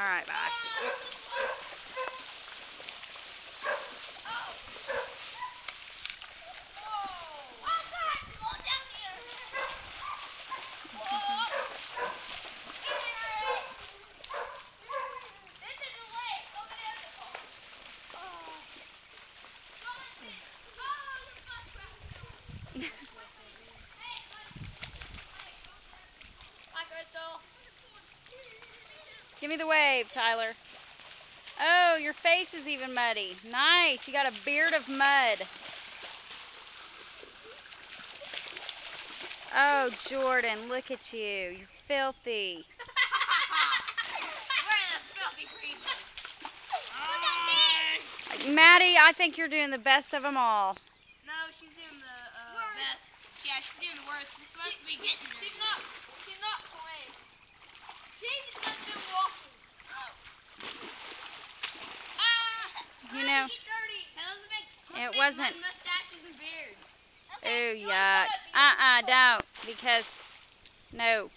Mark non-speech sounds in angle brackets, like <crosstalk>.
Alright, bye. Give me the wave, Tyler. Oh, your face is even muddy. Nice. You got a beard of mud. Oh, Jordan, look at you. You're filthy. <laughs> Maddie, I think you're doing the best of them all. No, she's doing the uh, best. Yeah, she's doing the worst. She's supposed to be getting She's not. She's not playing. She's just doing walking. Oh. Ah! Know, it wasn't. Oh, yuck. Uh-uh, don't. Because, no.